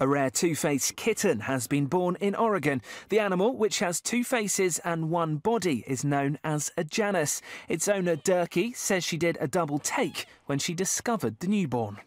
A rare two-faced kitten has been born in Oregon. The animal, which has two faces and one body, is known as a Janus. Its owner, Durkee, says she did a double take when she discovered the newborn.